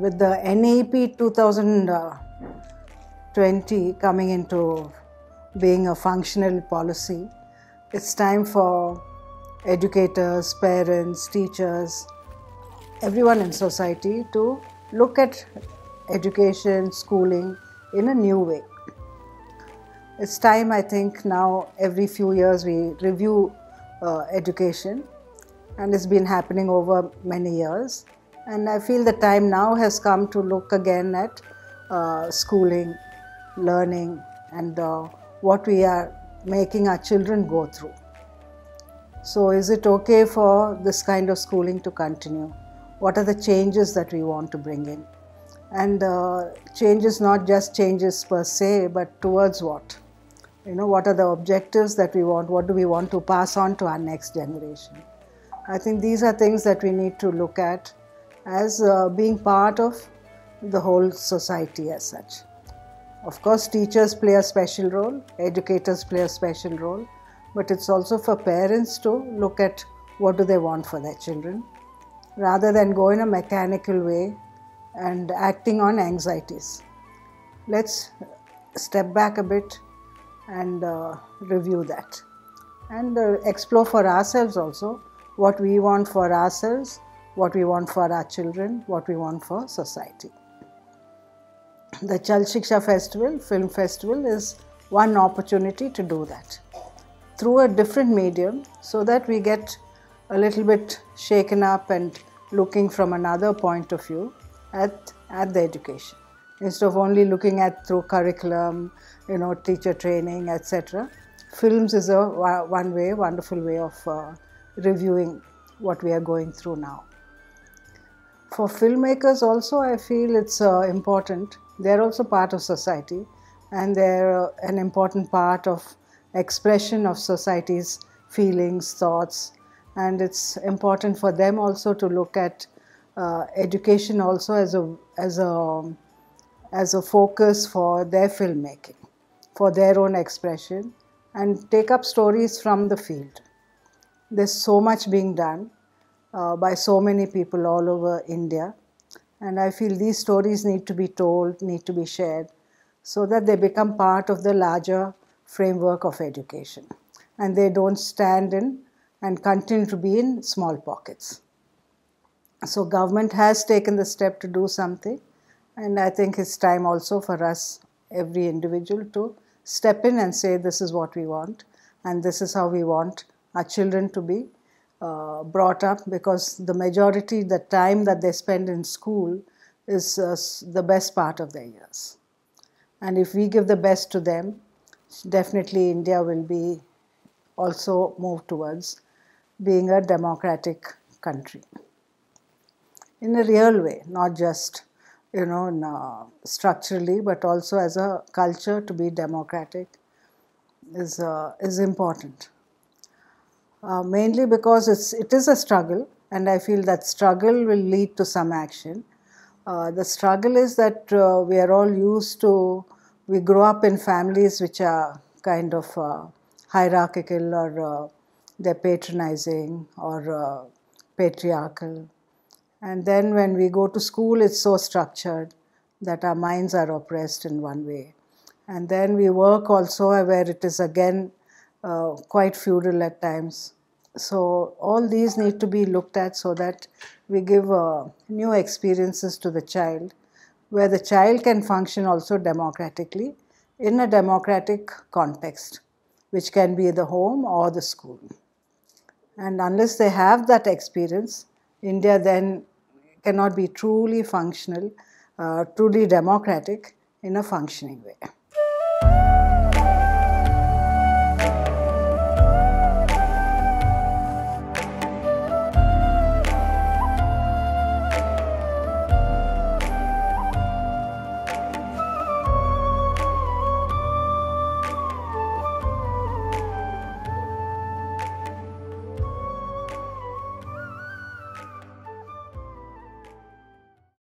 with the NEP 2020 coming into being a functional policy, it's time for educators, parents, teachers, everyone in society to look at education, schooling in a new way. It's time, I think, now every few years we review uh, education, and it's been happening over many years. And I feel the time now has come to look again at uh, schooling, learning, and uh, what we are making our children go through. So, is it okay for this kind of schooling to continue? What are the changes that we want to bring in? And uh, changes, not just changes per se, but towards what? You know, what are the objectives that we want? What do we want to pass on to our next generation? I think these are things that we need to look at as uh, being part of the whole society as such. Of course, teachers play a special role, educators play a special role, but it's also for parents to look at what do they want for their children rather than go in a mechanical way and acting on anxieties. Let's step back a bit and uh, review that and uh, explore for ourselves also what we want for ourselves, what we want for our children, what we want for society. The Chal Shiksha Festival, Film Festival, is one opportunity to do that through a different medium so that we get a little bit shaken up and looking from another point of view at, at the education instead of only looking at through curriculum you know teacher training etc films is a one way wonderful way of uh, reviewing what we are going through now for filmmakers also i feel it's uh, important. They're also part of society and they're uh, an important part of expression of society's feelings thoughts. And it's important for them also to look at uh, education also as a as a as a focus for their filmmaking for their own expression and take up stories from the field. There's so much being done uh, by so many people all over india and i feel these stories need to be told need to be shared so that they become part of the larger framework of education and they don't stand in and continue to be in small pockets. So government has taken the step to do something and I think it's time also for us, every individual to step in and say this is what we want and this is how we want our children to be uh, brought up because the majority, the time that they spend in school is uh, the best part of their years. And if we give the best to them, definitely India will be also move towards being a democratic country in a real way, not just you know uh, structurally, but also as a culture to be democratic is uh, is important. Uh, mainly because it's it is a struggle, and I feel that struggle will lead to some action. Uh, the struggle is that uh, we are all used to we grow up in families which are kind of uh, hierarchical or they're patronizing or uh, patriarchal. And then when we go to school, it's so structured that our minds are oppressed in one way. And then we work also where it is again uh, quite feudal at times. So, all these need to be looked at so that we give uh, new experiences to the child, where the child can function also democratically in a democratic context, which can be the home or the school. And unless they have that experience, India then cannot be truly functional, uh, truly democratic in a functioning way.